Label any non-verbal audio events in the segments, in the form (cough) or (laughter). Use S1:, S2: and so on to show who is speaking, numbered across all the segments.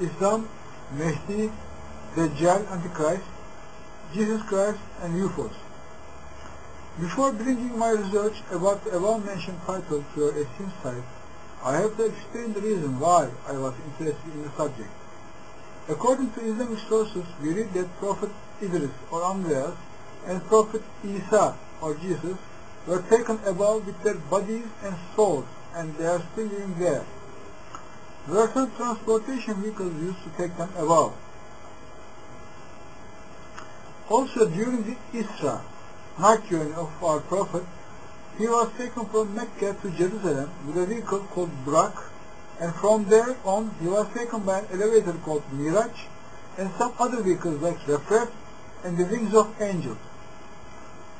S1: Islam, Mehdi, Dajjal, Antichrist, Jesus Christ, and UFOs. Before bringing my research about the above-mentioned title to your esteemed site, I have to explain the reason why I was interested in the subject. According to Islamic sources, we read that Prophet Idris or Andreas and Prophet Isa or Jesus were taken above with their bodies and souls and they are still living there. Are transportation vehicles used to take them above. Also during the Isra, night journey of our Prophet, he was taken from Mecca to Jerusalem with a vehicle called Buraq, and from there on he was taken by an elevator called Miraj and some other vehicles like Refref and the wings of angels.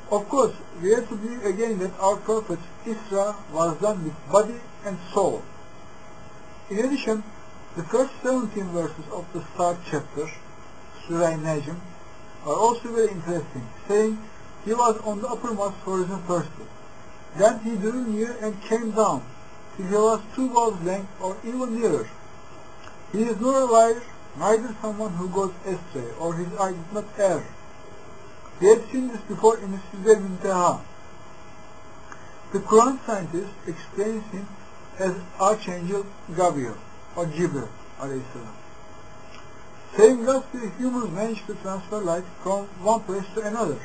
S1: Of course, we have to believe again that our Prophet Isra was done with body and soul. In addition, the first 17 verses of the start chapter, Surah Najm, are also very interesting, saying, He was on the uppermost horizon firstly. Then he drew near and came down, till he was two balls length or even nearer. He is nor a liar, neither someone who goes astray, or his eye did not err. We have seen this before in Sidrat al-Muntaha. The Quran scientist explains him as Archangel Gabriel or Jibril alayhi Saying thus the humans managed to transfer light from one place to another.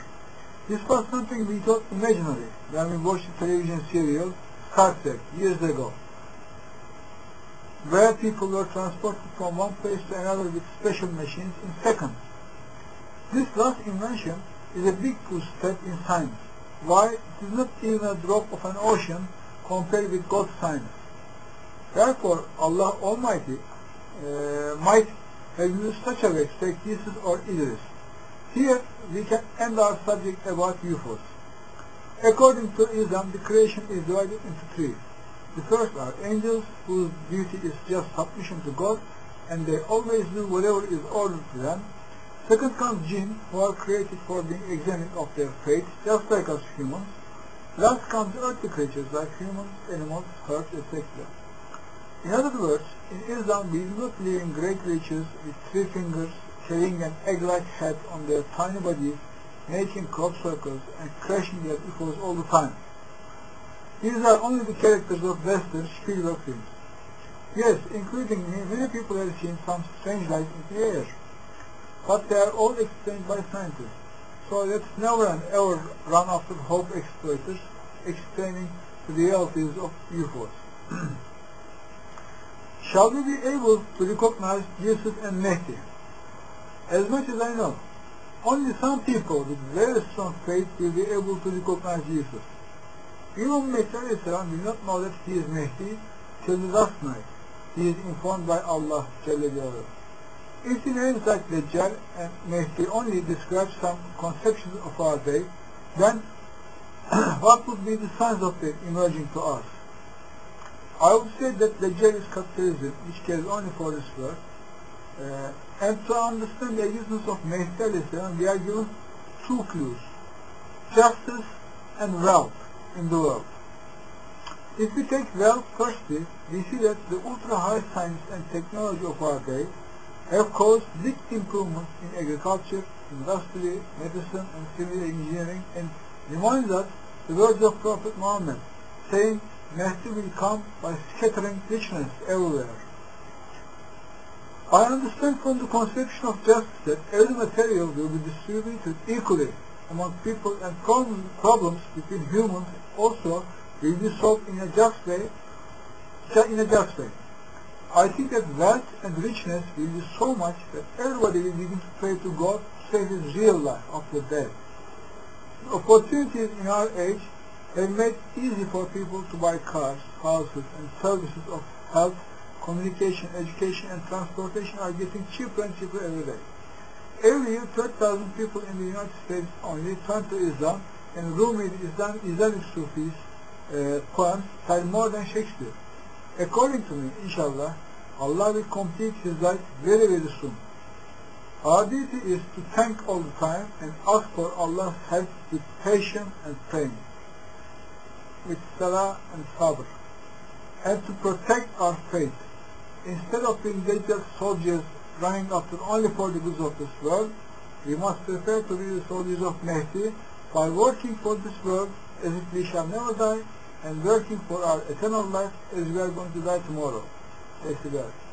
S1: This was something we thought imaginary when we watched the television serial Star Trek years ago, where people were transported from one place to another with special machines in seconds. This last invention is a big step in science. Why? It is not even a drop of an ocean compared with God's science. Therefore, Allah Almighty uh, might have used such a way take Jesus or Idris. Here we can end our subject about UFOs. According to Islam, the creation is divided into three. The first are angels, whose duty is just submission to God, and they always do whatever is ordered to them. Second comes jinn, who are created for being examined of their fate, just like us humans. Last comes earthly creatures like humans, animals, herbs, etc. In other words, in Islam we do not believe in great creatures with three fingers, carrying an egg-like head on their tiny bodies, making crop circles and crashing their UFOs all the time. These are only the characters of Western Spielberg films. Yes, including me, many people have seen some strange lights in the air but they are all explained by scientists. So let's never and ever run after hope exploiters explaining the realities of UFOs. (clears throat) Shall we be able to recognize Jesus and Mehdi? As much as I know, only some people with very strong faith will be able to recognize Jesus. Imam Mehdi did not know that he is Mehdi till the last night. He is informed by Allah Jalla Jalla. The names like Dajjal and Mehdi only describe some conceptions of our day, then (clears throat) what would be the signs of them emerging to us? I would say that Dajjal is capitalism, which cares only for this world. Uh, and to understand the existence of Mehdi we are given two clues, justice and wealth in the world. If we take wealth firstly, we see that the ultra-high science and technology of our day have caused big improvements in agriculture, industry, medicine, and civil engineering, and reminds us the words of Prophet Muhammad, saying, Mahdi will come by scattering richness everywhere. I understand from the conception of justice that every material will be distributed equally among people and problems between humans also will be solved in a just way, in a just way. I think that wealth and richness will be so much that everybody will begin to pray to God to save his real life after death. The opportunities in our age have made easy for people to buy cars, houses, and services of health, communication, education, and transportation are getting cheaper and cheaper every day. Every year, 30,000 people in the United States only turn to Islam, and Rumi, Islam, Islamic Sufis, uh, poems sell more than Shakespeare. According to me, inshallah, Allah will complete his life very, very soon. Our duty is to thank all the time and ask for Allah's help with patience and praying, with salah and sabr, and to protect our faith. instead of being dedicated soldiers running after only for the goods of this world, we must prefer to be the soldiers of Mehdi by working for this world as if we shall never die and working for our eternal life as we are going to die tomorrow. Thank you, God.